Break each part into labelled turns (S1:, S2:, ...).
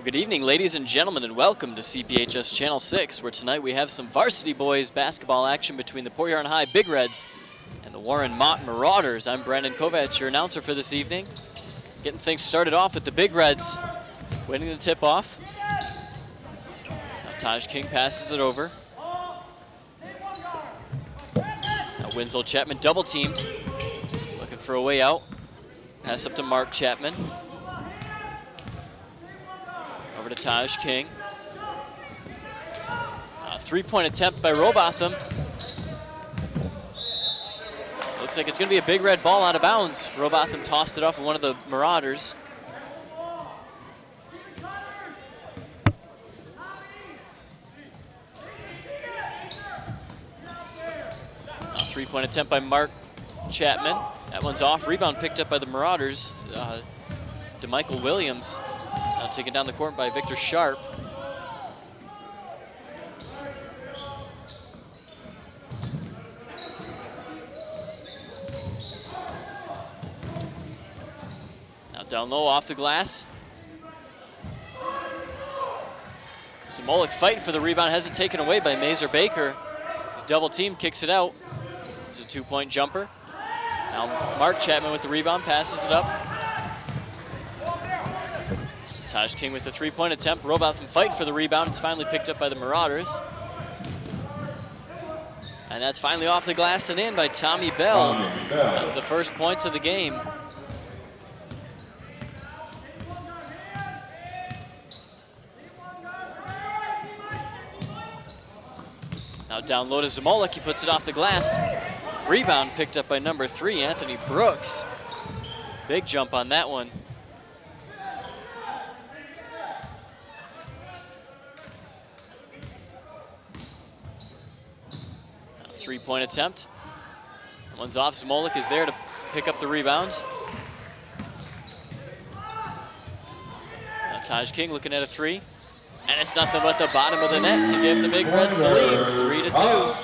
S1: Well, good evening, ladies and gentlemen, and welcome to CPHS Channel 6, where tonight we have some varsity boys basketball action between the Port Huron High Big Reds and the Warren Mott Marauders. I'm Brandon Kovac, your announcer for this evening. Getting things started off with the Big Reds winning the tip-off. Now Taj King passes it over. Now Winslow Chapman double teamed, looking for a way out. Pass up to Mark Chapman. Over to Taj King. A three-point attempt by Robotham. Looks like it's going to be a big red ball out of bounds. Robotham tossed it off of one of the Marauders. Three-point attempt by Mark Chapman. That one's off. Rebound picked up by the Marauders. Uh, DeMichael Williams now taken down the court by Victor Sharp. Now down low off the glass. Zamolik fighting for the rebound, has it taken away by Mazer Baker. His double team kicks it out. It's a two-point jumper. Now Mark Chapman with the rebound, passes it up. Taj King with a three-point attempt. Robotham fight for the rebound. It's finally picked up by the Marauders. And that's finally off the glass and in by Tommy Bell.
S2: Tommy Bell.
S1: That's the first points of the game. Now down low to Zamolik. He puts it off the glass. Rebound picked up by number three, Anthony Brooks. Big jump on that one. Now Three-point attempt. One's off. Smolik is there to pick up the rebound. Now Taj King looking at a three. And it's nothing but the bottom of the net to give the Big Reds the lead, three to two.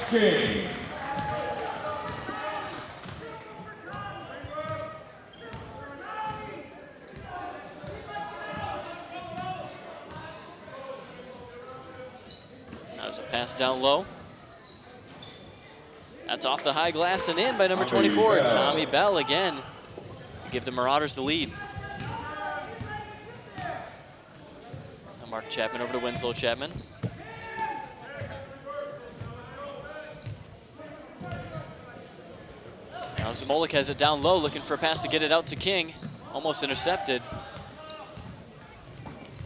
S1: That was a pass down low. That's off the high glass and in by number 24,
S2: Bell.
S1: Tommy Bell again to give the Marauders the lead. Now Mark Chapman over to Winslow Chapman. Now Zamolik has it down low, looking for a pass to get it out to King. Almost intercepted.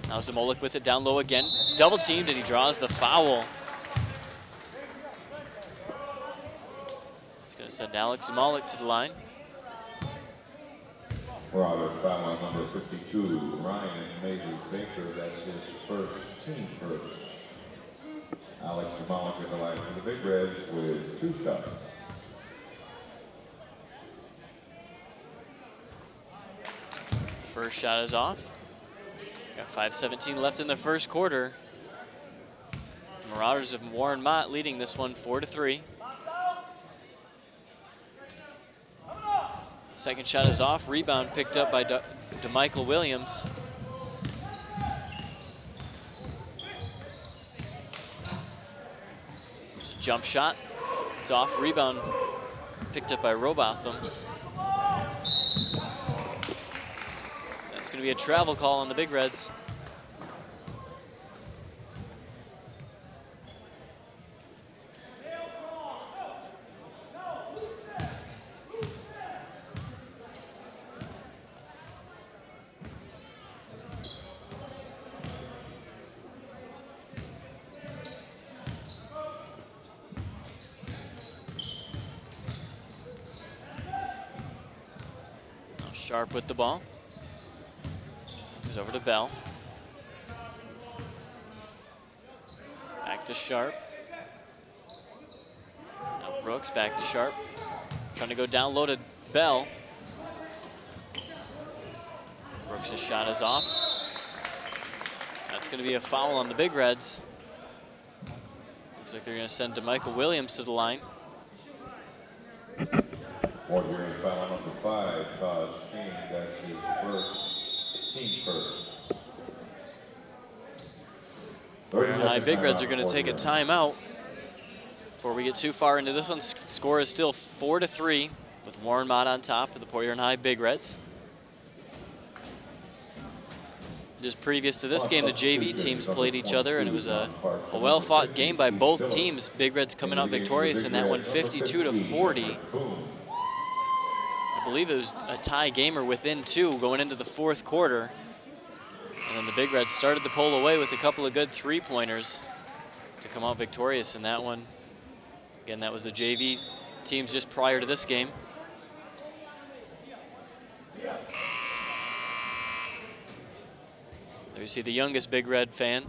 S1: Now Zamolik with it down low again. Double teamed and he draws the foul. Going to send Alex Zamolik to the line.
S2: Marauders foul on number 52, Ryan Major Baker. That's his first team first. Alex Zamalik in the line for the Big Reds with two shots.
S1: First shot is off. Got 5.17 left in the first quarter. Marauders of Warren Mott leading this one 4 to 3. Second shot is off. Rebound picked up by De- DeMichael Williams. It's a jump shot. It's off. Rebound picked up by Robotham. That's going to be a travel call on the Big Reds. Now Sharp with the ball. Goes over to Bell. Back to Sharp. Now Brooks back to Sharp. Trying to go down low to Bell. Brooks' shot is off. That's going to be a foul on the Big Reds. Looks like they're going to send DeMichael Williams to the line.
S2: Port Huron foul on number five, Taj King. That's his first team first.
S1: High Big Reds are going to take a timeout before we get too far into this one. Score is still four to three with Warren Mott on top of the Port Huron High Big Reds. Just previous to this game, the JV teams played each other, and it was a, a well-fought game by both teams. Big Reds coming out victorious in that one, 52 to 40. Believe it was a tie gamer within two going into the fourth quarter. And then the Big Reds started the pull away with a couple of good three-pointers to come out victorious in that one. Again, that was the JV teams just prior to this game. There you see the youngest Big Red fan.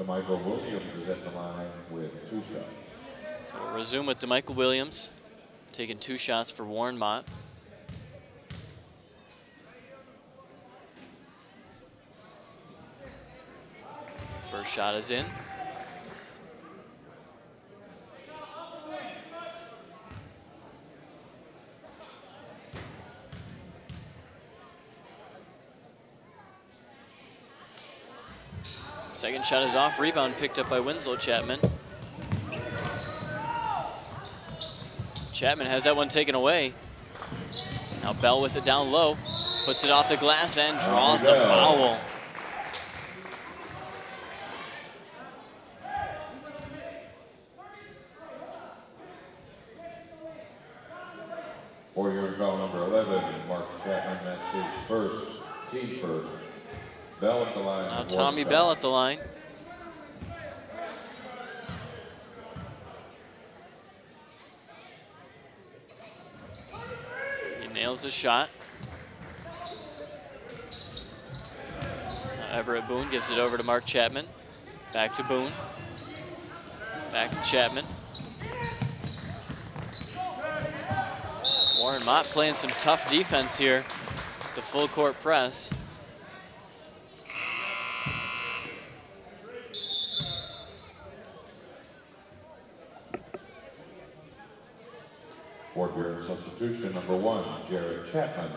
S2: DeMichael Williams is at the line with two shots.
S1: So we'll resume with DeMichael Williams, taking two shots for Warren Mott. First shot is in. Second shot is off. Rebound picked up by Winslow Chapman. Chapman has that one taken away. Now Bell with it down low. Puts it off the glass and draws the foul.
S2: Warrior foul number 11, Mark Chapman, that's his first, team first. Bell at the line.
S1: Now Tommy Bell at the line. He nails the shot. Now Everett Boone gives it over to Mark Chapman. Back to Boone. Back to Chapman. Warren Mott playing some tough defense here. The full court press.
S2: Warrior substitution number one, Jared Chapman.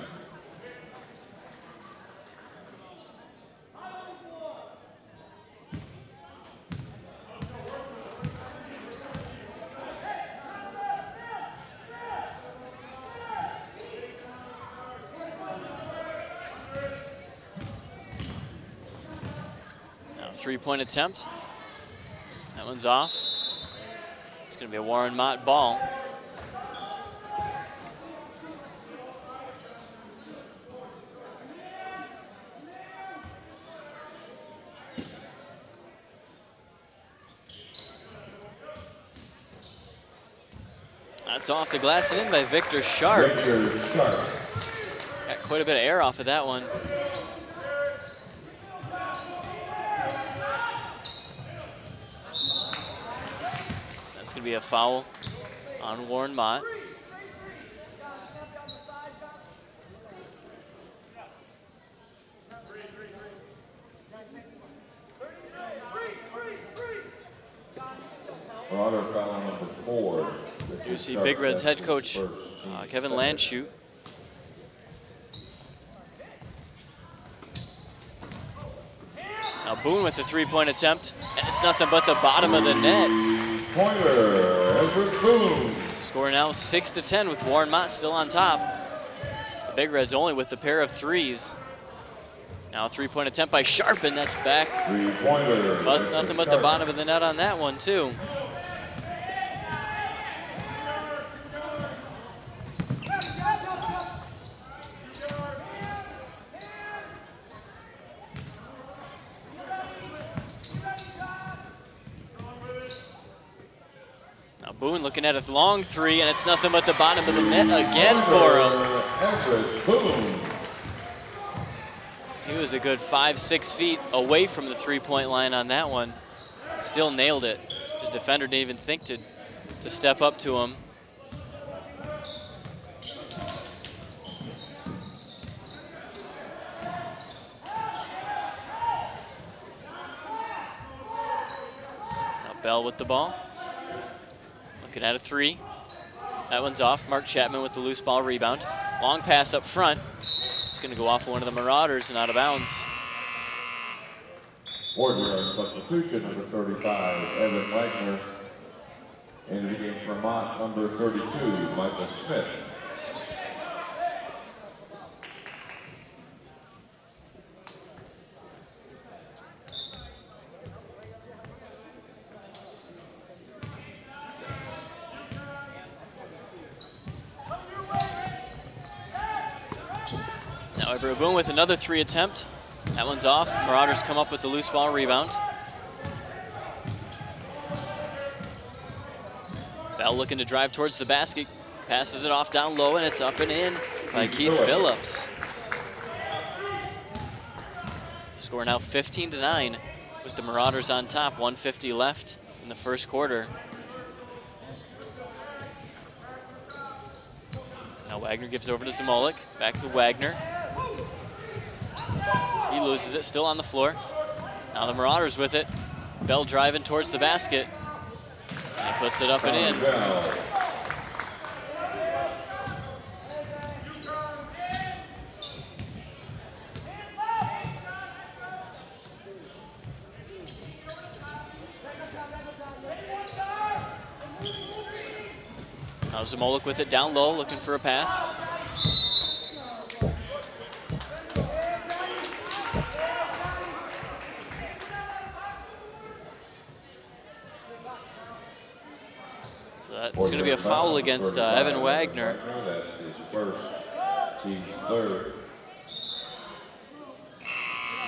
S1: Now three-point attempt. That one's off. It's going to be a Warren Mott ball. That's off the glass and in by Victor Sharp.
S2: Victor Sharp.
S1: Got quite a bit of air off of that one. That's going to be a foul on Warren Mott.
S2: Marauder foul number four. Victor
S1: You see Big Red's head coach, uh, Kevin. Landshut. Now Boone with a three-point attempt, it's nothing but the bottom of the net. Score now six to 10 with Warren Mott still on top. The Big Reds only with the pair of threes. Now a three-point attempt by Sharp, and that's back.
S2: Three-pointer.
S1: But nothing but the bottom of the net on that one too. Now Boone looking at a long three, and it's nothing but the bottom of the net again for him. He was a good five, six feet away from the three-point line on that one. Still nailed it. His defender didn't even think to, to step up to him. Bell with the ball. Looking at a three. That one's off. Mark Chapman with the loose ball rebound. Long pass up front. It's going to go off one of the Marauders and out of bounds.
S2: Four-yard substitution, number 35, Evan Wagner. And the game for Mott, number 32, Michael Smith.
S1: With another three attempt. That one's off. Marauders come up with the loose ball rebound. Bell looking to drive towards the basket. Passes it off down low and it's up and in by Keith Phillips. Score now 15 to 9 with the Marauders on top. 150 left in the first quarter. Now Wagner gives over to Zamolik. Back to Wagner. He loses it, still on the floor. Now the Marauders with it. Bell driving towards the basket. And he puts it up and in. Now Zamolik with it down low, looking for a pass. So that's going to be a foul against uh, Evan Wagner.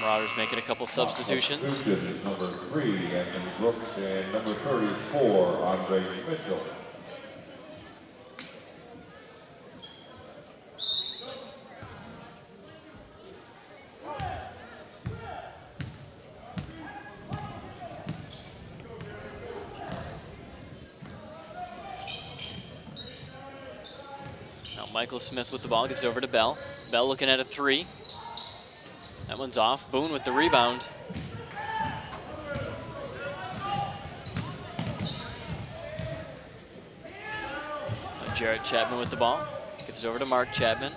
S1: Marauders making a couple substitutions.
S2: Number three, Anthony Brooks, and number 34, Andre Mitchell.
S1: Michael Smith with the ball, gives over to Bell. Bell looking at a three. That one's off. Boone with the rebound. Jarrett Chapman with the ball. Gives over to Mark Chapman.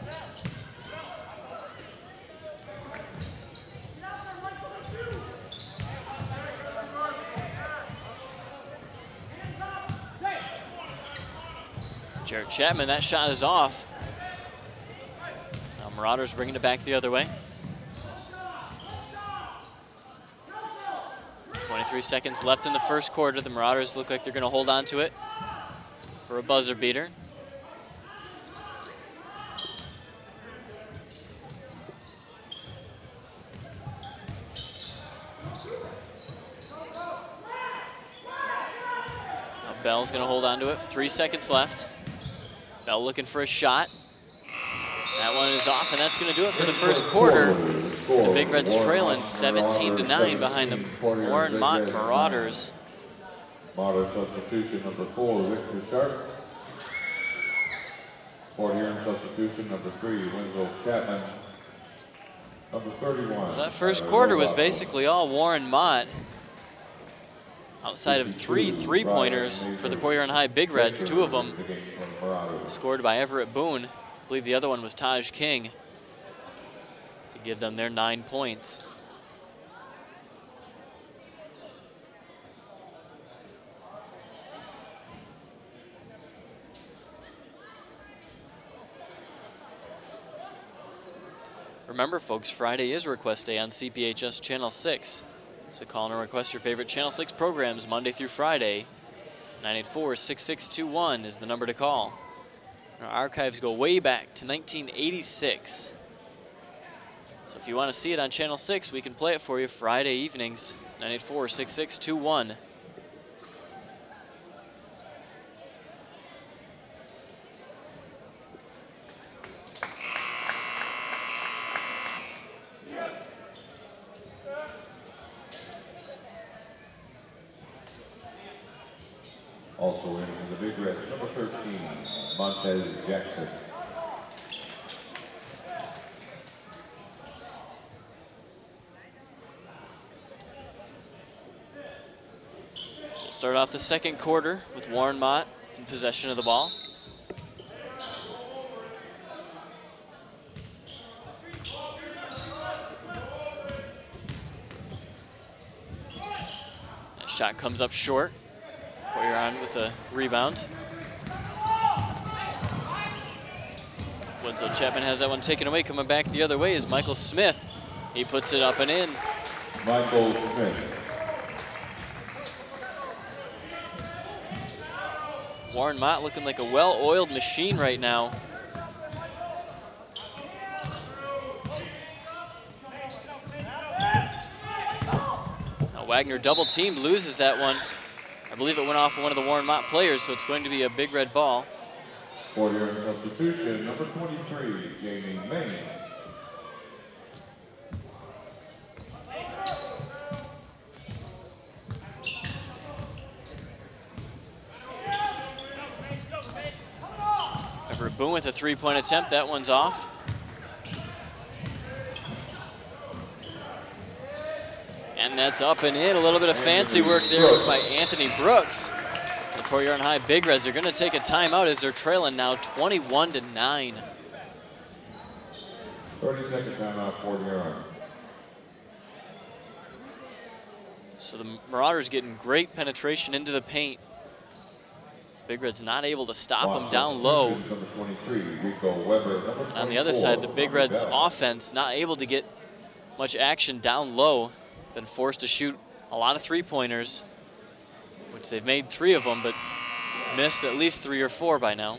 S1: Jarrett Chapman, that shot is off. Marauders bringing it back the other way. 23 seconds left in the first quarter. The Marauders look like they're going to hold on to it for a buzzer beater. Bell's going to hold on to it. Three seconds left. Bell looking for a shot. That one is off, and that's going to do it for the first quarter. The Big Reds trailing 17 to 9 behind the Warren Mott Marauders.
S2: Marauder substitution number four, Victor Sharp. Four here in substitution number three, Winslow Chapman. Number 31.
S1: So that first quarter was basically all Warren Mott. Outside of three three-pointers for the Port Huron High Big Reds, two of them
S2: The game for the Marauders.
S1: scored by Everett Boone. Believe the other one was Taj King to give them their nine points. Remember, folks, Friday is Request Day on CPHS Channel 6. So call and request your favorite Channel 6 programs Monday through Friday. 984 6621 is the number to call. Our archives go way back to 1986. So if you want to see it on Channel 6, we can play it for you Friday evenings, 984 6621.
S2: Also in the Big Reds, number 13, Montez Jackson.
S1: So we'll start off the second quarter with Warren Mott in possession of the ball. That shot comes up short. Boyeron with a rebound. Winslow Chapman has that one taken away. Coming back the other way is Michael Smith. He puts it up and in.
S2: Michael Smith.
S1: Warren Mott looking like a well-oiled machine right now. Now Wagner double team loses that one. I believe it went off of one of the Warren Mott players, so it's going to be a big red ball.
S2: For your substitution, number 23, Jamie Main.
S1: Everett Boone with a three-point attempt. That one's off. And that's up and in. A little bit of fancy work there by Anthony Brooks. Huron High Big Reds are going to take a timeout as they're trailing now 21 to 9.
S2: 30 second timeout for Huron.
S1: So the Marauders getting great penetration into the paint. Big Reds not able to stop them down low.
S2: Weber.
S1: And on the other side, the Big Reds offense not able to get much action down low. Been forced to shoot a lot of three-pointers, which they've made three of them, but missed at least three or four by now.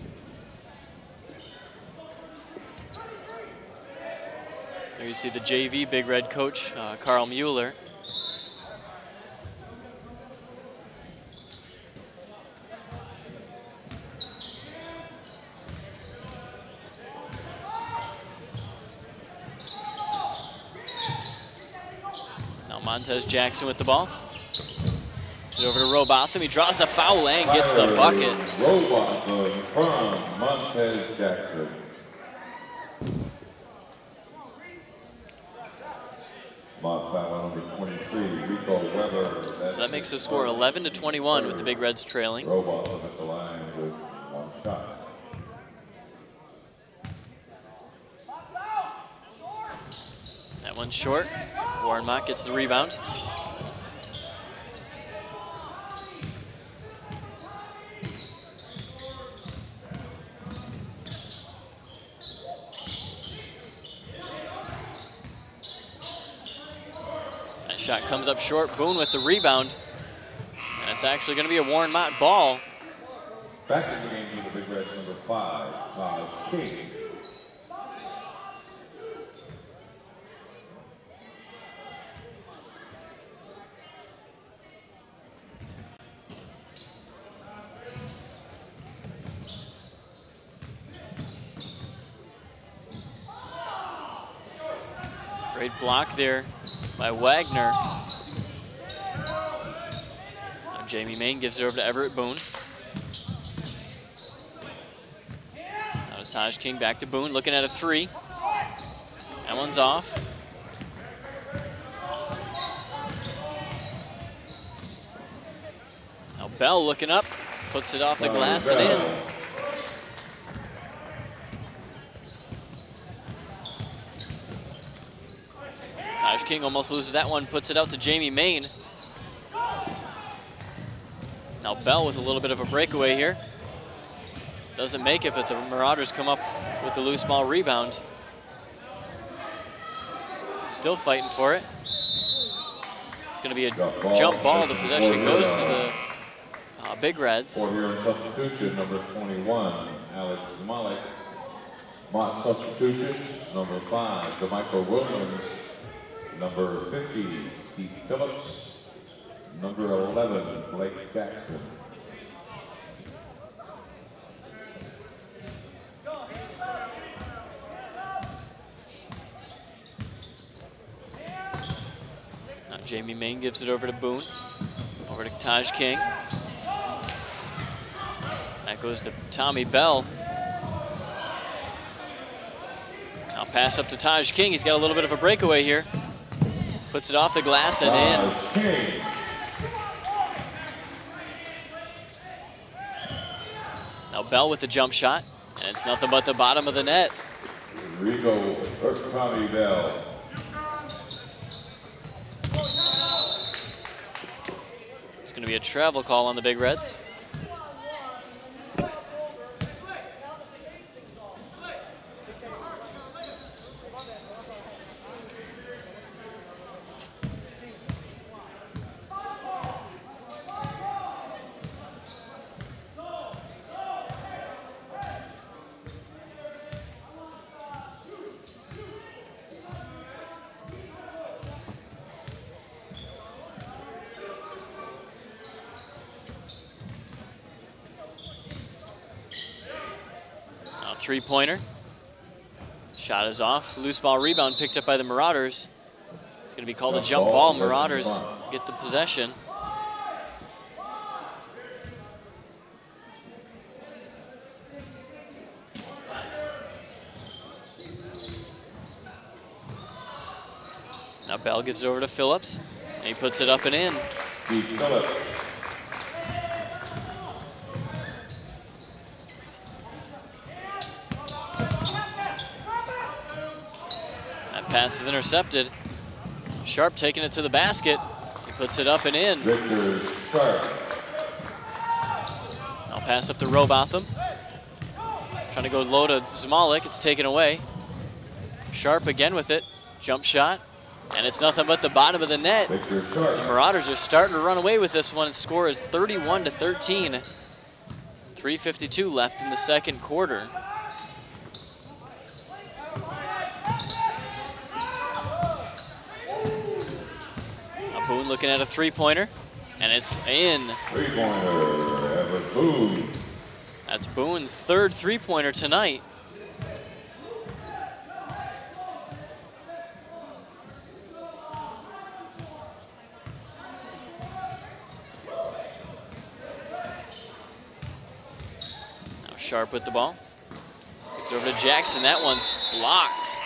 S1: There you see the JV Big Red coach, uh, Carl Mueller. Now Montez Jackson with the ball. It over to Robotham. He draws the foul and gets the bucket.
S2: Robot from Montez Jackson. Foul number 23, Rico Weber. That's
S1: So that makes the score 11 to 21 with the Big Reds trailing.
S2: Robot at the line with one shot.
S1: That one's short. Warren Mott gets the rebound. Shot comes up short. Boone with the rebound. And it's actually going to be a Warren Mott ball.
S2: Back in the game with the Big Reds, number five, Thomas King.
S1: Great block there by Wagner. Now Jamie Main gives it over to Everett Boone. Now to Taj King back to Boone, looking at a three. That one's off. Now Bell looking up, puts it off the glass and in. King almost loses that one, puts it out to Jamie Main. Now Bell with a little bit of a breakaway here. Doesn't make it, but the Marauders come up with the loose ball rebound. Still fighting for it. It's going to be a
S2: Jump ball.
S1: jump ball. The possession goes to the uh, Big Reds.
S2: For your substitution, number 21, Alex Malik. Mott substitutions, number five, DeMichael Williams. Number 50, Keith Phillips. Number 11, Blake Jackson.
S1: Now Jamie Main gives it over to Boone. Over to Taj King. That goes to Tommy Bell. Now pass up to Taj King. He's got a little bit of a breakaway here. Puts it off the glass and in.
S2: King.
S1: Now Bell with the jump shot. And it's nothing but the bottom of the net.
S2: Rigo, or Tommy Bell.
S1: It's going to be a travel call on the Big Reds. Three-pointer. Shot is off. Loose ball rebound picked up by the Marauders. It's going to be called a jump ball. Marauders get the possession. Now Bell gives it over to Phillips. And he puts it up and in.
S2: Phillips.
S1: Pass is intercepted. Sharp taking it to the basket. He puts it up and in.
S2: Victor Sharp.
S1: I'll pass up to Robotham. Trying to go low to Zmalik. It's taken away. Sharp again with it. Jump shot. And it's nothing but the bottom of the net. The Marauders are starting to run away with this one. Score is 31 to 13. 3.52 left in the second quarter. Boone looking at a three-pointer, and it's in.
S2: Three-pointer, Boone.
S1: That's Boone's third three-pointer tonight. Now Sharp with the ball. Kicks over to Jackson. That one's blocked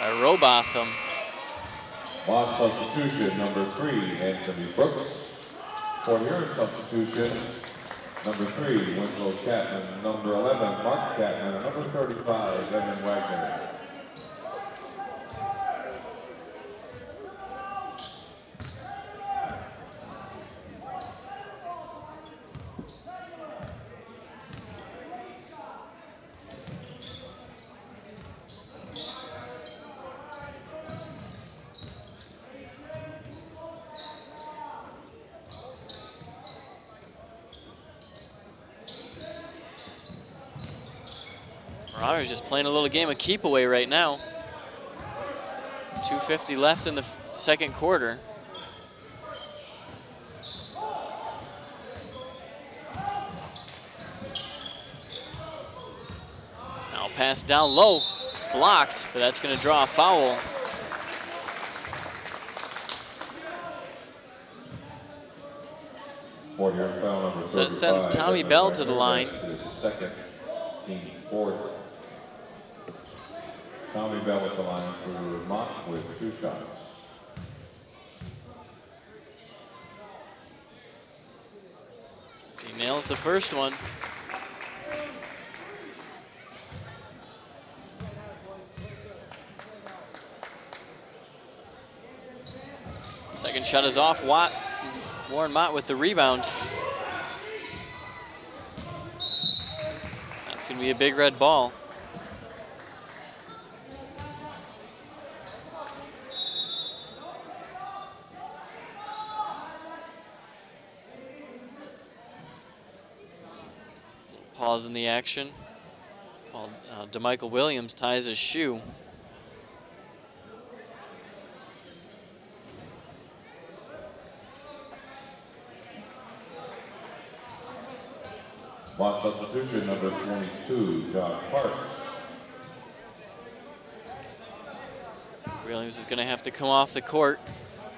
S1: by Robotham.
S2: On substitution, number three, Anthony Brooks. For your substitution, number three, Winslow Chapman. Number 11, Mark Chapman. Number 35, Evan Wagner.
S1: Just playing a little game of keep away right now. 250 left in the second quarter. Now pass down low, blocked, but that's going to draw a foul.
S2: So
S1: that sends Tommy Bell to the line.
S2: Second, team fourth. Tommy Bell at the line for Mott with two shots.
S1: He nails the first one. Second shot is off. Watt, Warren Mott with the rebound. That's going to be a big red ball. Pause in the action. While uh, DeMichael Williams ties his shoe.
S2: On substitution, number 22, John Parks.
S1: Williams is going to have to come off the court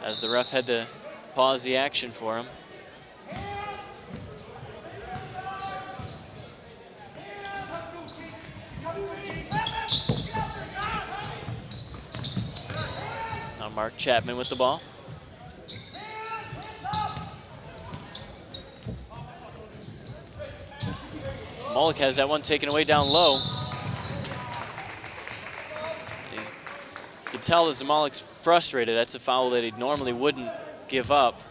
S1: as the ref had to pause the action for him. Mark Chapman with the ball. Smolik has that one taken away down low. He's, you can tell that Zmalik's frustrated. That's a foul that he normally wouldn't give up.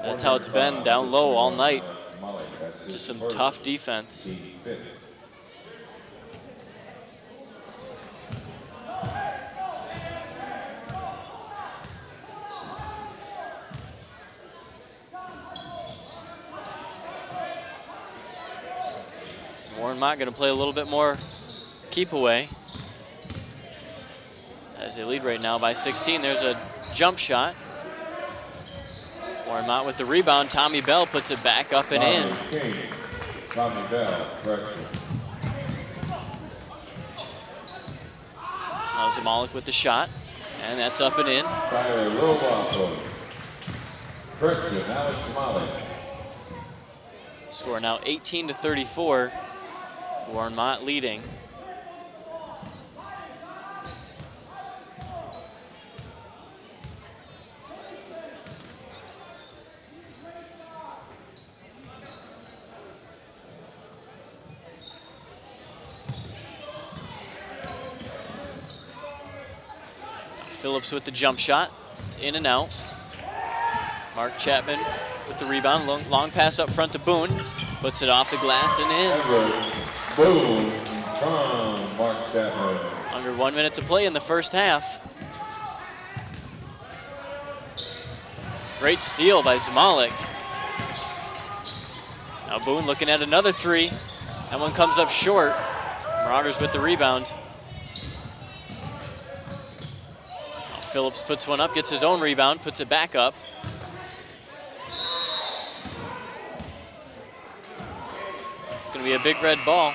S1: That's how it's been down low all night. Just some tough defense. Warren going to play a little bit more keep away. As they lead right now by 16, there's a jump shot. Warren Mott with the rebound. Tommy Bell puts it back up and in.
S2: Tommy King, Tommy Bell, correction.
S1: Now Zamalik with the shot. And that's up and in.
S2: Tyler Robotham. Alex Malik.
S1: Score now 18 to 34. Warren Mott leading. Phillips with the jump shot. It's in and out. Mark Chapman with the rebound. Long, long pass up front to Boone. Puts it off the glass and in.
S2: From Mark Chapman.
S1: Under one minute to play in the first half. Great steal by Zamalik. Now Boone looking at another three. That one comes up short. Marauders with the rebound. Now Phillips puts one up, gets his own rebound, puts it back up. It's going to be a big red ball.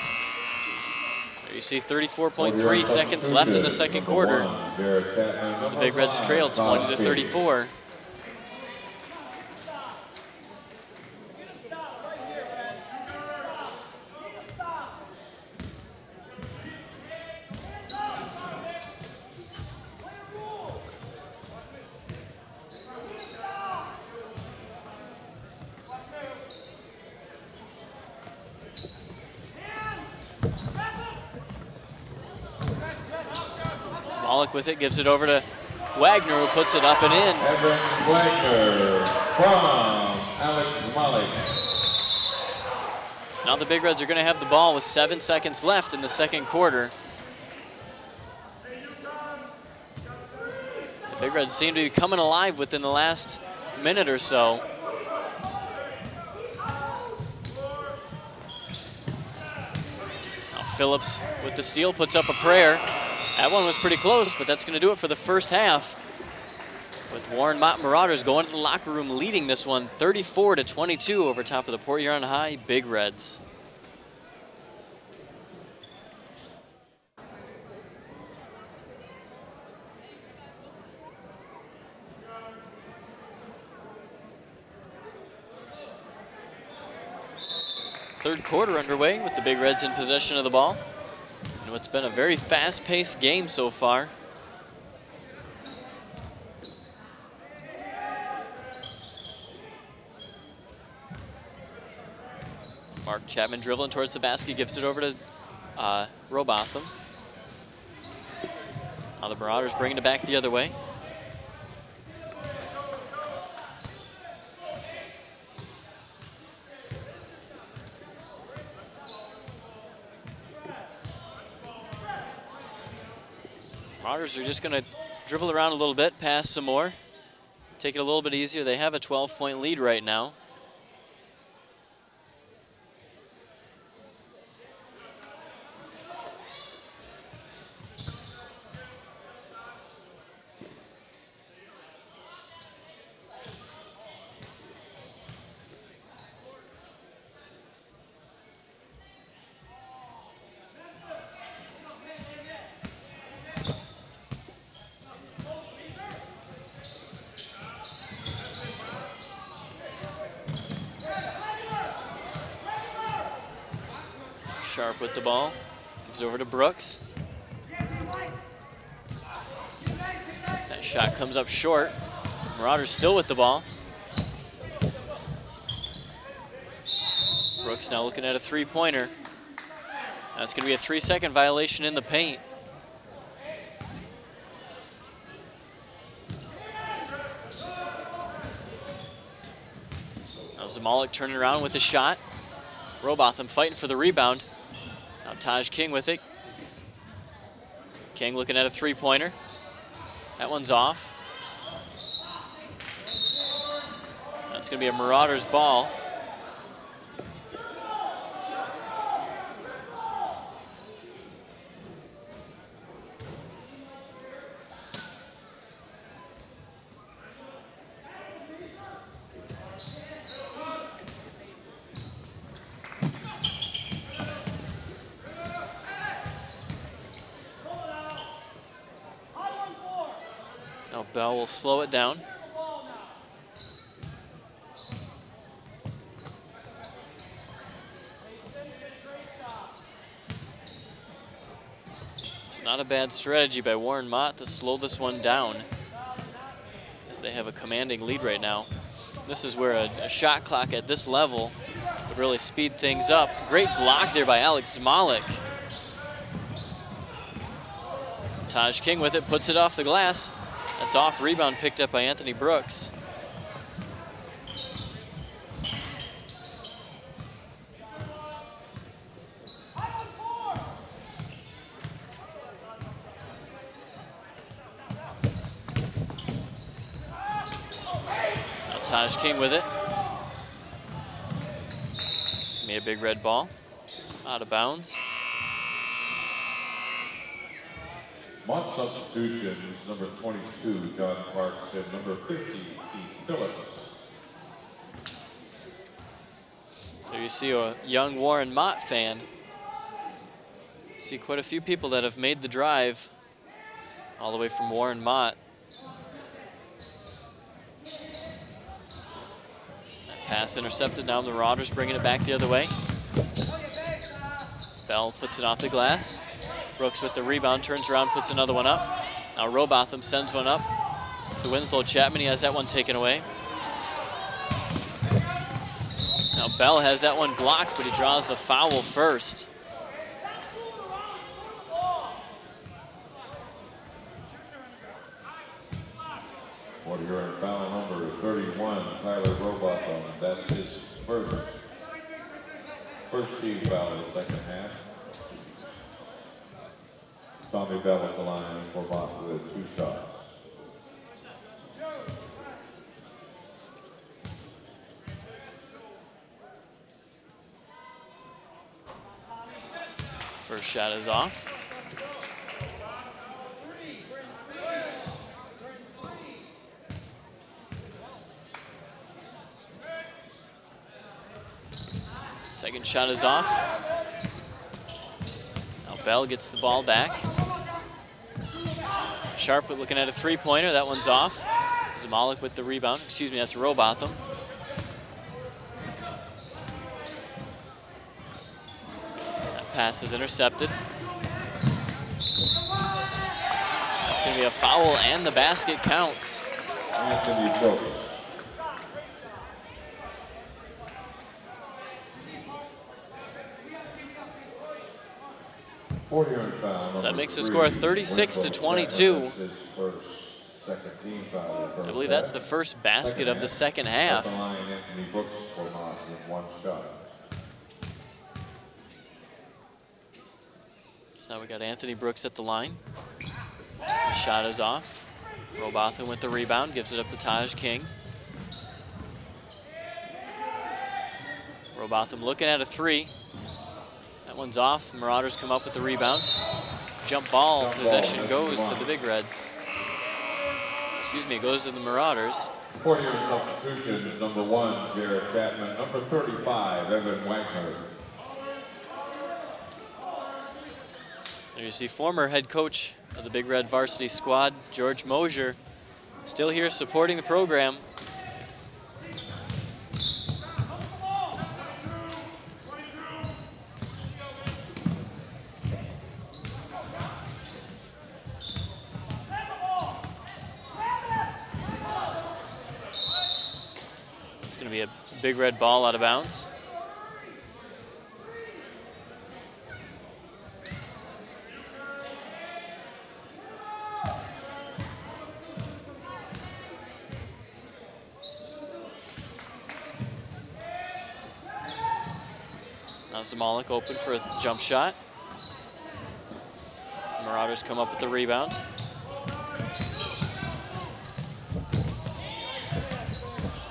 S1: You see 34.3 seconds left in the second quarter. The Big Reds trail 20 to 34. Smolik with it, gives it over to Wagner, who puts it up and in.
S2: Evan Wagner from Alex Malik.
S1: So now the Big Reds are going to have the ball with seven seconds left in the second quarter. The Big Reds seem to be coming alive within the last minute or so. Now Phillips with the steal puts up a prayer. That one was pretty close, but that's going to do it for the first half. With Warren Mott Marauders going to the locker room leading this one 34 to 22 over top of the Port Huron High Big Reds. Third quarter underway with the Big Reds in possession of the ball. What's been a very fast-paced game so far. Mark Chapman dribbling towards the basket, gives it over to uh, Robotham. Now the Marauders bringing it back the other way. Marauders are just going to dribble around a little bit, pass some more, take it a little bit easier. They have a 12-point lead right now. Sharp with the ball. Gives over to Brooks. That shot comes up short. Marauders still with the ball. Brooks now looking at a three-pointer. That's going to be a three-second violation in the paint. Zamolik turning around with the shot. Robotham fighting for the rebound. Taj King with it. King looking at a three-pointer. That one's off. That's going to be a Marauders ball. Now Bell will slow it down. It's not a bad strategy by Warren Mott to slow this one down as they have a commanding lead right now. This is where a, a shot clock at this level would really speed things up. Great block there by Alex Malik. Taj King with it, puts it off the glass. That's off, rebound picked up by Anthony Brooks. Now Taj King with it. It's gonna be a big red ball. Out of bounds.
S2: Mott substitutions, number 22, John Parks, and number 50, Keith Phillips.
S1: There you see a young Warren Mott fan. See quite a few people that have made the drive all the way from Warren Mott. That pass intercepted. Now the Marauders bringing it back the other way. Bell puts it off the glass. Brooks with the rebound, turns around, puts another one up. Now Robotham sends one up to Winslow Chapman. He has that one taken away. Now Bell has that one blocked, but he draws the foul first.
S2: What here in foul number 31, Tyler Robotham. That's his first, first team foul of the second half. Tommy Bell at the line for Mott with two shots.
S1: First shot is off. Second shot is off. Bell gets the ball back. Sharp looking at a three-pointer. That one's off. Zamolik with the rebound. Excuse me, that's Robotham. That pass is intercepted. That's going to be a foul, and the basket counts.
S2: Anthony Brooks. Four here in foul.
S1: So that makes the score 36 to 22.
S2: Chapman. That's his first, second team foul of the
S1: I believe that's the first basket of the second half. So now we got Anthony Brooks at the line. The shot is off. Robotham with the rebound, gives it up to Taj King. Robotham looking at a three. That one's off. Marauders come up with the rebound. Jump ball
S2: Jump
S1: possession
S2: that's
S1: goes to the Big Reds. Excuse me, it goes to the Marauders.
S2: Here in substitution, number one, Jared Chapman. Number 35, Evan Wagner.
S1: There you see former head coach of the Big Red varsity squad, George Mosier, still here supporting the program. Big red ball out of bounds. Now Zamolik open for a jump shot. Marauders come up with the rebound.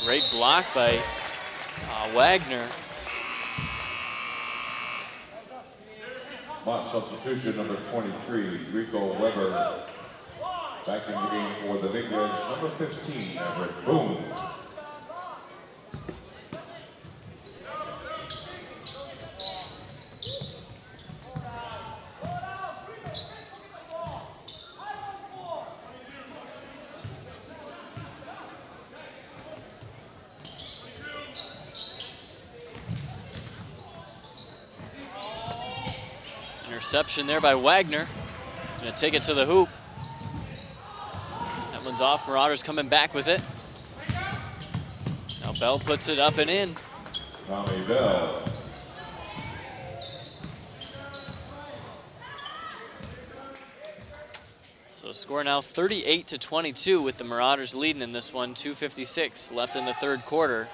S1: Great block by uh, Wagner.
S2: Mott substitution number 23, Rico Weber. Back in the game for the Big Reds, number 15, Everett Boone.
S1: Interception there by Wagner. He's going to take it to the hoop. That one's off. Marauders coming back with it. Now Bell puts it up and in.
S2: Tommy Bell.
S1: So score now 38 to 22 with the Marauders leading in this one, 256 left in the third quarter.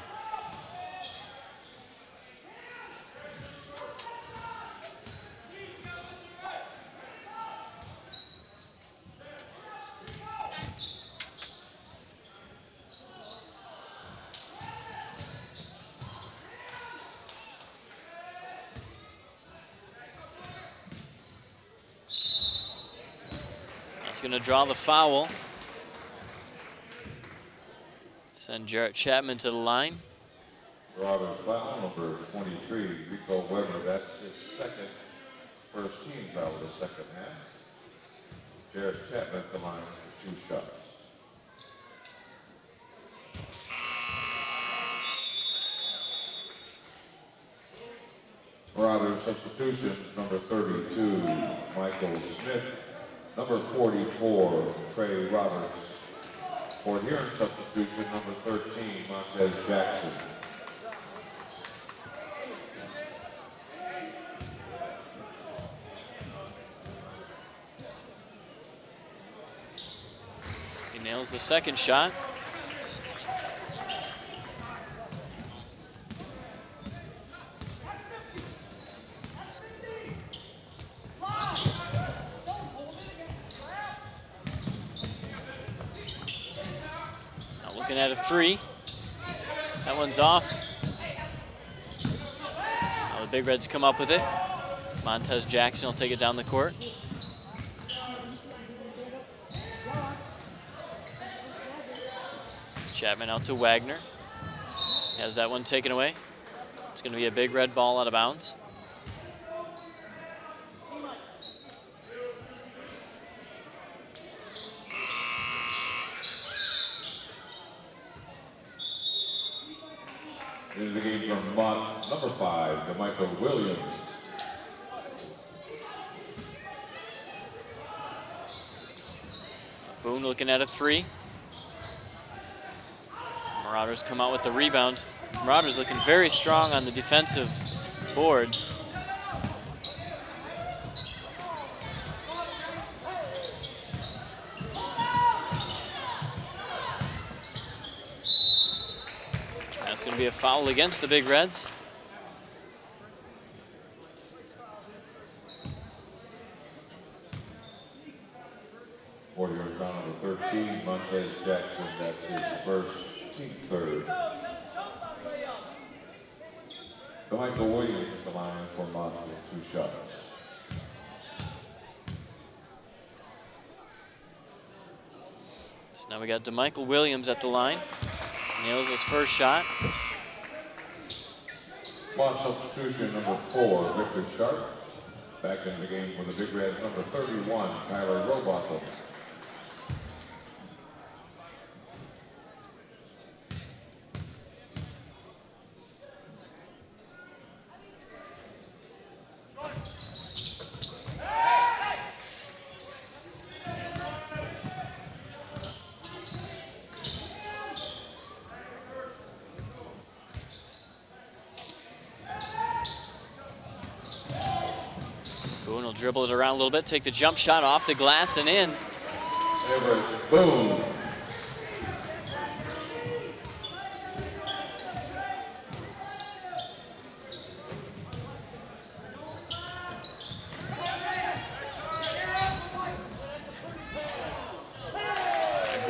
S1: To draw the foul. Send Jarrett Chapman to the line.
S2: Marauders foul number 23, Rico Weber. That's his second first team foul of the second half. Jared Chapman at the line for two shots. Marauders substitutions, number 32, Michael Smith. Number 44, Trey Roberts. Port Huron substitution, number 13, Montez Jackson.
S1: He nails the second shot. Three. That one's off. Now the Big Reds come up with it. Montez Jackson will take it down the court. Chapman out to Wagner. Has that one taken away. It's going to be a big red ball out of bounds.
S2: Into the game from Mott, number five, DeMichael Williams.
S1: Looking at a three. Marauders come out with the rebound. Marauders looking very strong on the defensive boards. That's going to be a foul against the Big Reds.
S2: Warriors foul number 13, Montez Jackson. That's his first, team third. DeMichael Williams at the line for Mott with two shots.
S1: So now we got DeMichael Williams at the line. Nails his first shot.
S2: Mott substitution number four, Victor Sharp. Back in the game for the Big Reds, number 31, Tyler Robotham.
S1: will dribble it around a little bit, take the jump shot off the glass and in.
S2: Boom.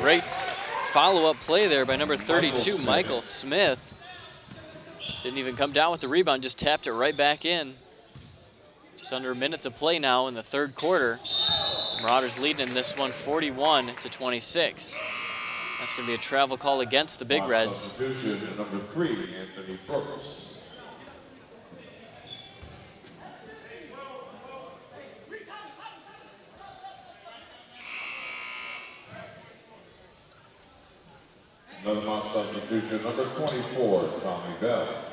S1: Great follow-up play there by number 32, Michael Smith. Didn't even come down with the rebound, just tapped it right back in. Just under a minute to play now in the third quarter. Marauders leading in this one 41 to 26. That's going to be a travel call against the Big Reds.
S2: Number three, Anthony Brooks. Another Mott substitution, number 24, Tommy Bell.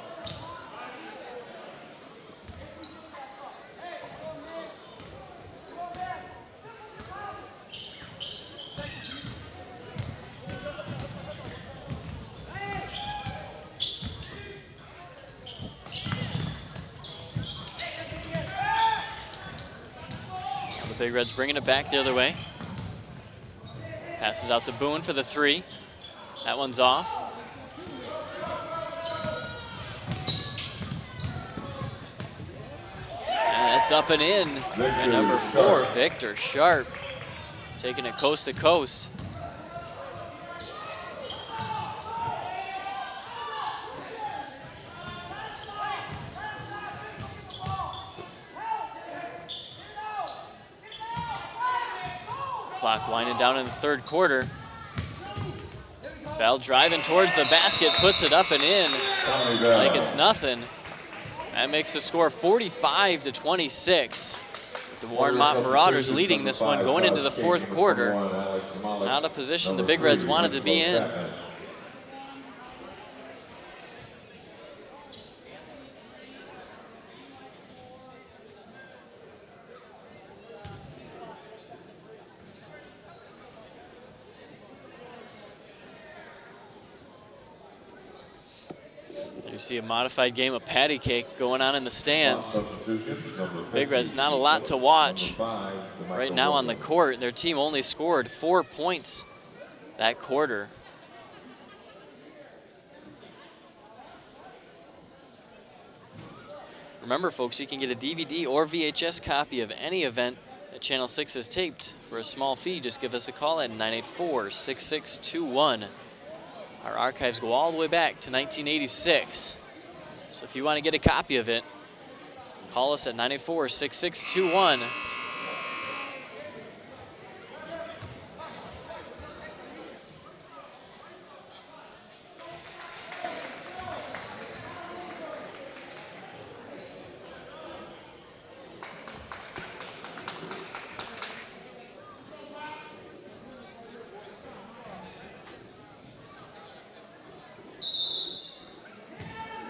S1: Now the Big Reds bringing it back the other way. Passes out to Boone for the three. That one's off. And that's up and in. And number four, Victor Sharp, taking it coast to coast. Clock winding down in the third quarter. Bell driving towards the basket, puts it up and in like it's nothing. That makes the score 45 to 26. With the Warren Mott Marauders leading this one going into the fourth quarter. Out of position the Big Reds wanted to be in. See a modified game of patty cake going on in the stands. Big Reds not a lot to watch right now on the court. Their team only scored four points that quarter. Remember, folks, you can get a DVD or VHS copy of any event that Channel 6 has taped for a small fee. Just give us a call at 984 6621. Our archives go all the way back to 1986. So if you want to get a copy of it, call us at 984 6621.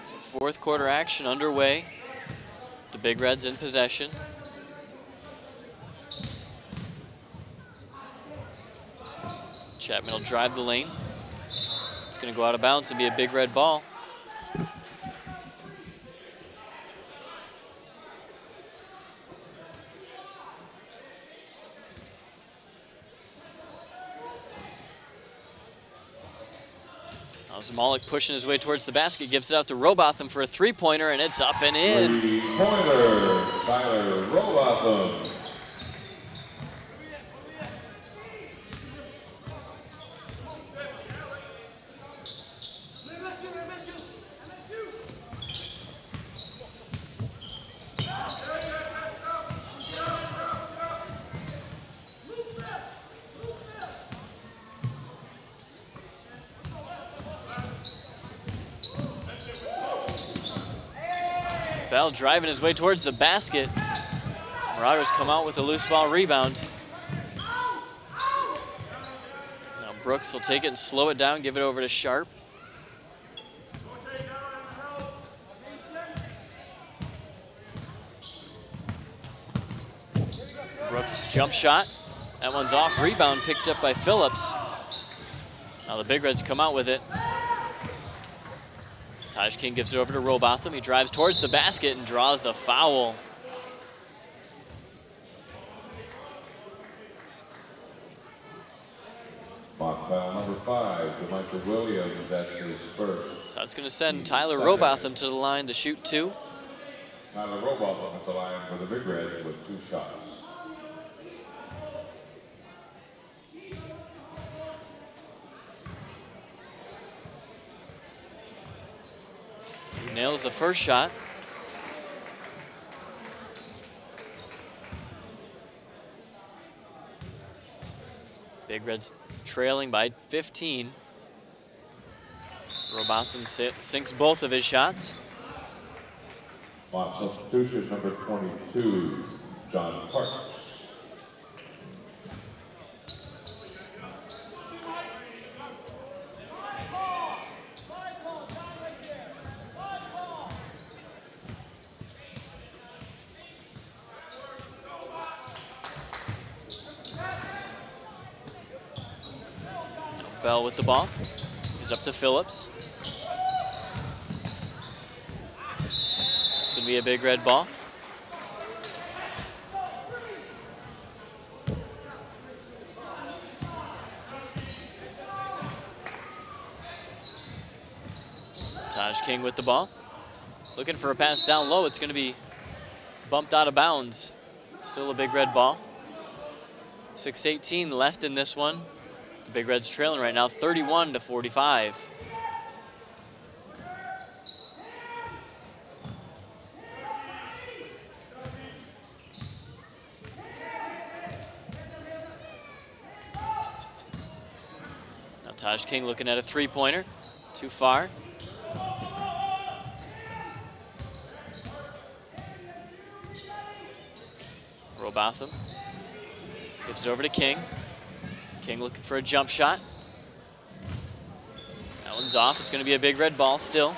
S1: So fourth quarter action underway. The Big Reds in possession. Chapman will drive the lane. It's going to go out of bounds and be a Big Red ball. Now Zamolik pushing his way towards the basket, gives it out to Robotham for a three-pointer, and it's up and in.
S2: Three-pointer, Tyler Robotham.
S1: Bell driving his way towards the basket. Marauders come out with a loose ball rebound. Now Brooks will take it and slow it down, give it over to Sharp. Brooks jump shot. That one's off. Rebound picked up by Phillips. Now the Big Reds come out with it. Taj King gives it over to Robotham. He drives towards the basket and draws the foul.
S2: Mott foul number five DeMichael Williams. That's his first.
S1: So that's going to send Tyler Robotham to the line to shoot two.
S2: Tyler Robotham at the line for the Big Reds with two shots.
S1: Nails the first shot. Big Reds trailing by 15. Robotham sinks both of his shots.
S2: On substitution, number 22, John Parks.
S1: Bell with the ball. He's up to Phillips. It's going to be a big red ball. Taj King with the ball. Looking for a pass down low. It's going to be bumped out of bounds. Still a big red ball. 6.18 left in this one. The Big Reds trailing right now, 31 to 45. Now Taj King looking at a three-pointer, too far. Robotham gives it over to King. King looking for a jump shot. That one's off. It's going to be a big red ball still.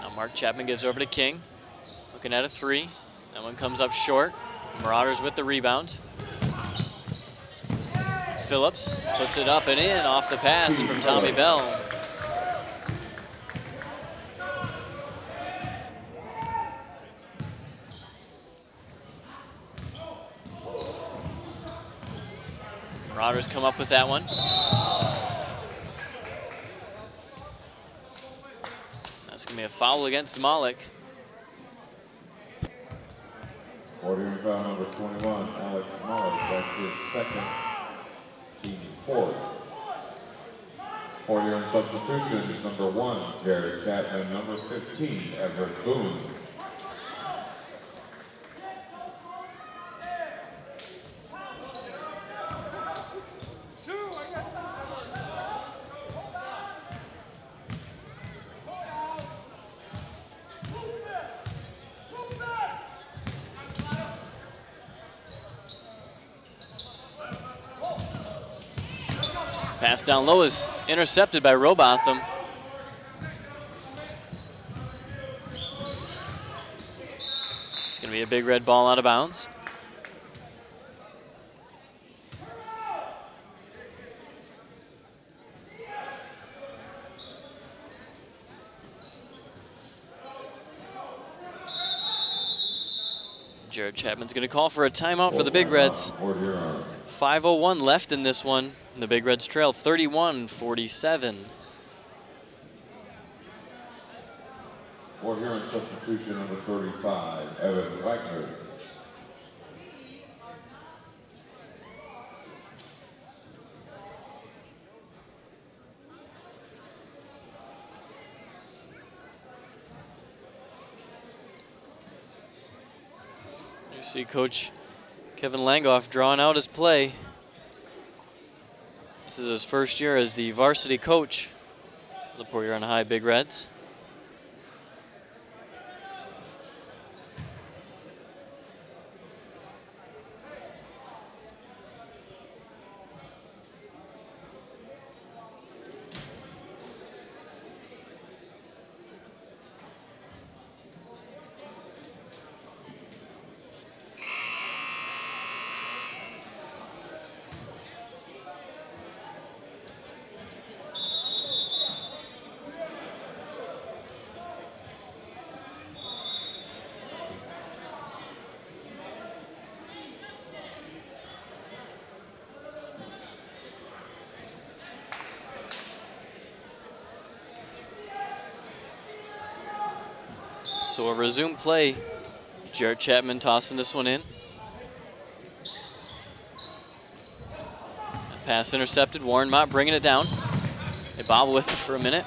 S1: Now Mark Chapman gives over to King. Looking at a three. That one comes up short. Marauders with the rebound. Phillips puts it up and in off the pass from Tommy Bell. Marauders come up with that one. That's going to be a foul against Malik.
S2: Ordering foul number 21, Alex Malik. That's his second, team fourth. Your substitutions, number one, Jared Chapman. Number 15, Everett Boone.
S1: Pass down low is intercepted by Robotham. It's going to be a big red ball out of bounds. Jared Chapman's going to call for a timeout for the Big Reds. 5.01 left in this one. The Big Reds trail 31-47.
S2: Port Huron substitution number 35, Evan Wagner.
S1: You see Coach Kevin Langoff drawing out his play. This is his first year as the varsity coach the Port Huron High Big Reds. So a resume play. Jared Chapman tossing this one in. Pass intercepted. Warren Mott bringing it down. They bobble with it for a minute.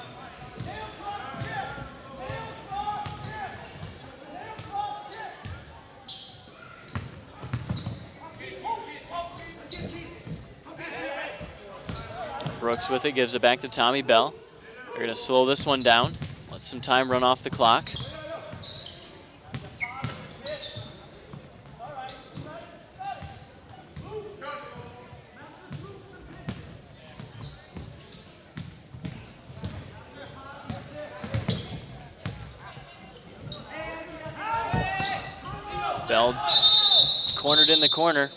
S1: Brooks with it, gives it back to Tommy Bell. They're going to slow this one down, let some time run off the clock. Bell cornered in the corner.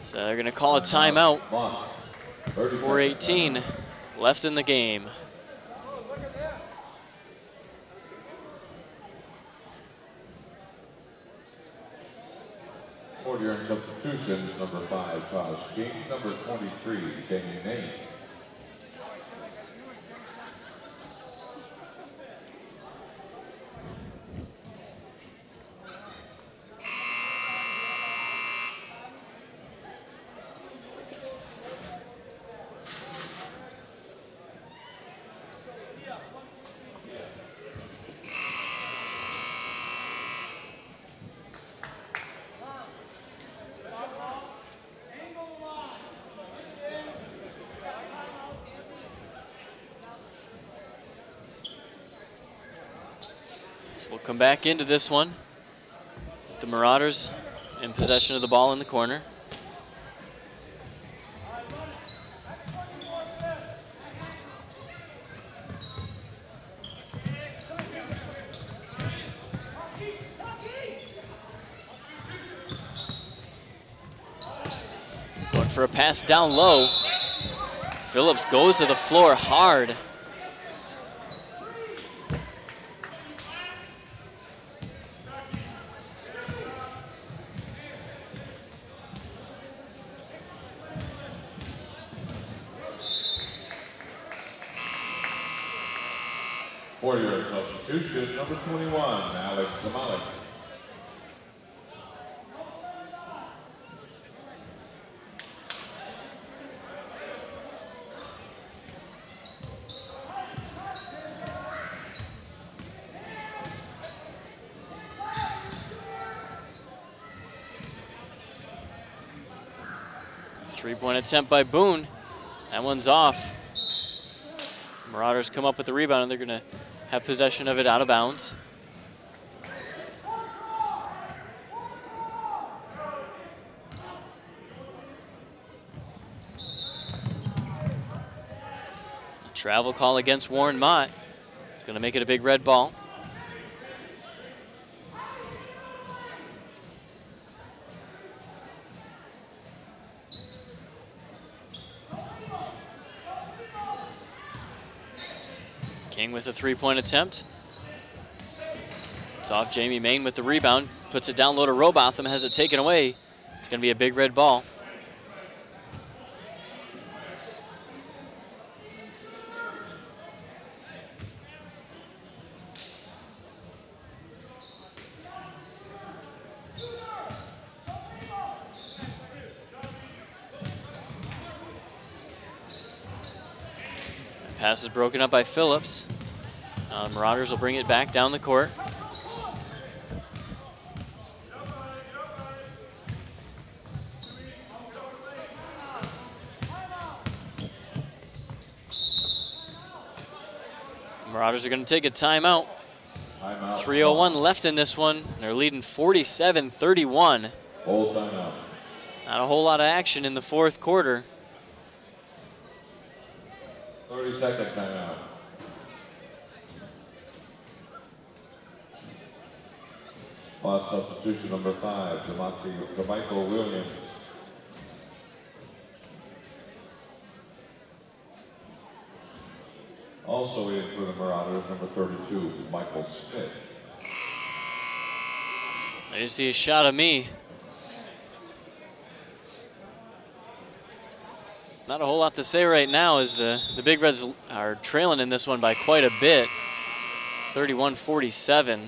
S1: So they're going to call a timeout. 418 left in the game.
S2: Order and substitutions, number five, Taj King, number 23, Kenyon Nate.
S1: Come back into this one. The Marauders in possession of the ball in the corner. Going for a pass down low. Phillips goes to the floor hard. Three-point attempt by Boone. That one's off. Marauders come up with the rebound and they're going to have possession of it out of bounds. Travel call against Warren Mott. It's going to make it a big red ball. King with a three-point attempt. It's off Jamie Main with the rebound. Puts it down low to Robotham, has it taken away. It's going to be a big red ball. Pass is broken up by Phillips. Uh, Marauders will bring it back down the court. Marauders are going to take a timeout.
S2: Timeout.
S1: 301 left in this one. They're leading 47-31.
S2: Full timeout.
S1: Not a whole lot of action in the fourth quarter.
S2: 30 second timeout. On substitution number five, Demonte, Michael Williams. Also in for the Marauders, number 32, Michael Smith.
S1: I just see a shot of me. Not a whole lot to say right now as the, the Big Reds are trailing in this one by quite a bit. 31-47.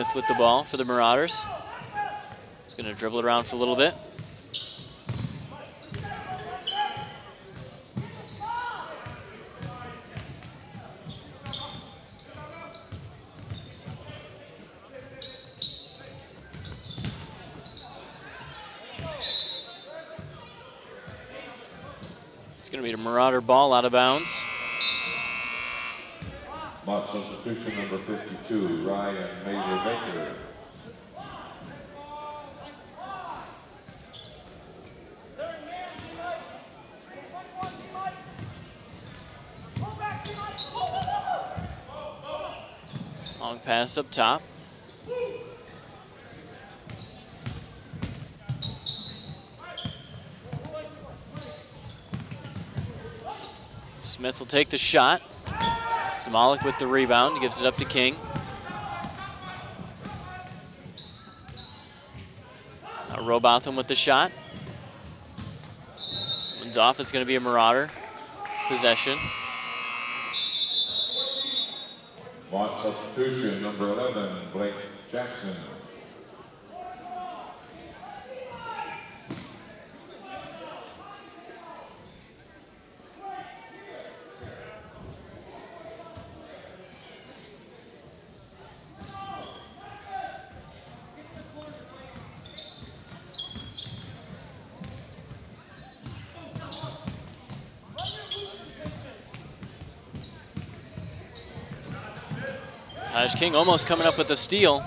S1: Smith with the ball for the Marauders. He's going to dribble around for a little bit. It's going to be a Marauder ball out of bounds.
S2: Mott substitution number 52, Ryan Major Baker.
S1: Long pass up top. Smith will take the shot. Zamolik with the rebound, gives it up to King. Now Robotham with the shot. Wins off, it's going to be a Marauder possession.
S2: Mott substitution number 11, Blake Jackson.
S1: Taj King almost coming up with a steal.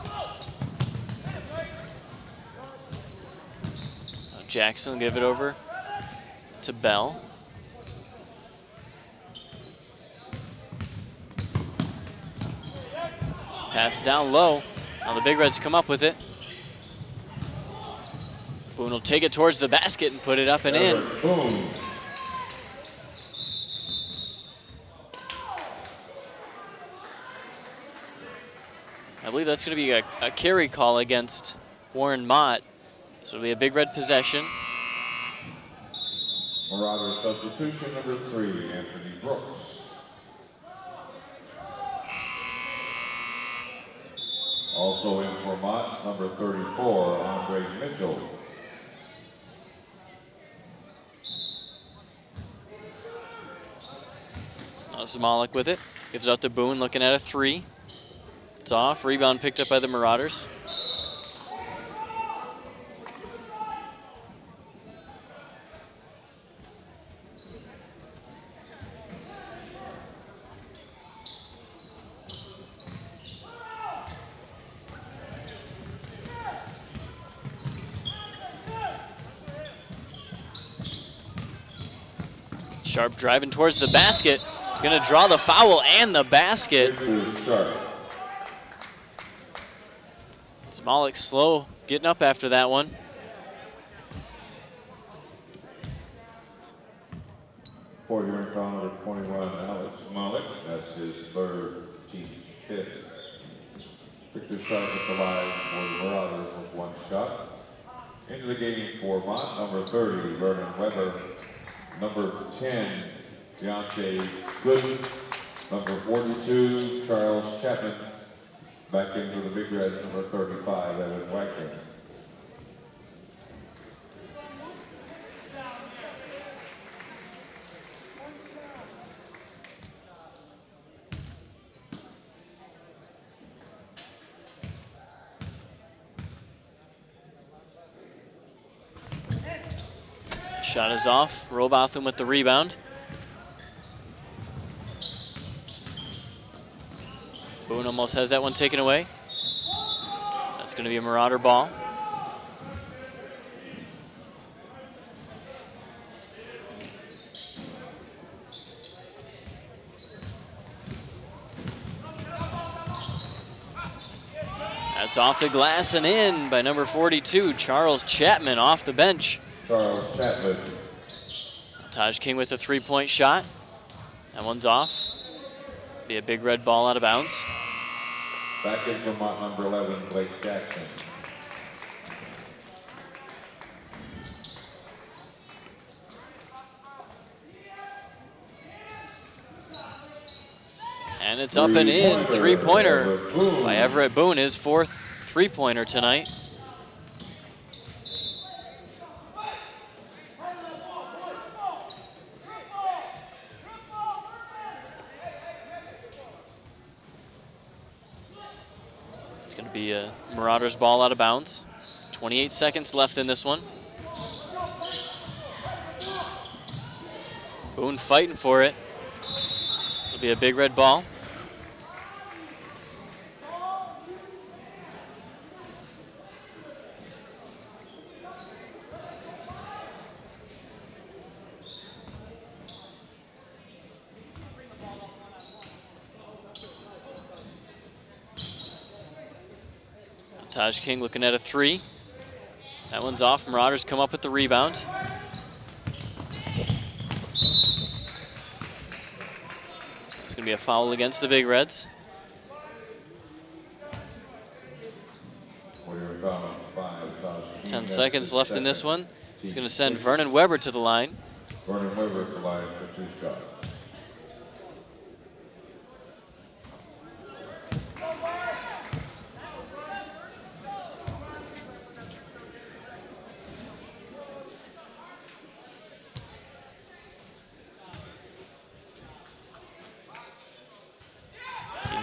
S1: Jackson will give it over to Bell. Pass down low. Now the Big Reds come up with it. Boone will take it towards the basket and put it up and in.
S2: Everett Boone.
S1: I believe that's going to be a, a carry call against Warren Mott. So it'll be a Big Red possession.
S2: Marauder substitution number three, Anthony Brooks. Also in for Mott, number 34, Andre Mitchell.
S1: Zamolik with it. Gives out to Boone, looking at a three. It's off. Rebound picked up by the Marauders. Sharp driving towards the basket. He's going to draw the foul and the basket.
S2: Victor Sharp.
S1: Zamolik slow getting up after that one.
S2: For foul number 21, Alex Zamolik. That's his third, team's fifth. Victor Sharp at the line for the Marauders with one shot. Into the game for Mott, number 30, Vernon Weber. Number 10, Deontay Gooden. Number 42, Charles Chapman. Back into the Big Reds, number 35, Evan Wagner.
S1: Shot is off. Robotham with the rebound. Boone almost has that one taken away. That's going to be a Marauder ball. That's off the glass and in by number 42, Charles Chapman off the bench.
S2: Charles Chapman.
S1: Taj King with a three-point shot. That one's off. Be a big red ball out of bounds.
S2: Back in for Mott, number 11, Blake Jackson.
S1: And it's up and in, three-pointer by Everett Boone, his fourth three-pointer tonight. It's going to be ball out of bounds. 28 seconds left in this one. Boone fighting for it. It'll be a big red ball. Taj King looking at a three. That one's off. Marauders come up with the rebound. It's going to be a foul against the Big Reds. Ten seconds left in this one. He's going to send Vernon Weber to the line.
S2: Vernon Weber to the line for two shots.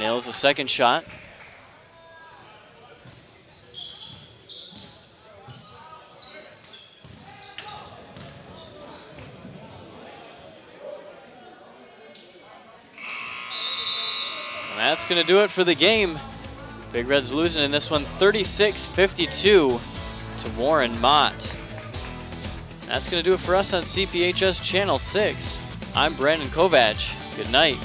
S1: Nails the second shot. And that's going to do it for the game. Big Reds losing in this one 36-52 to Warren Mott. That's going to do it for us on CPHS Channel 6. I'm Brandon Kovach. Good night.